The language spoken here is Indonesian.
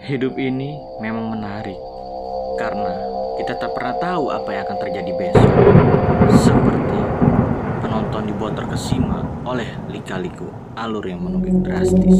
Hidup ini memang menarik karena kita tak pernah tahu apa yang akan terjadi besok. Seperti penonton dibuat terkesima oleh lika-liku alur yang menunjuk drastis.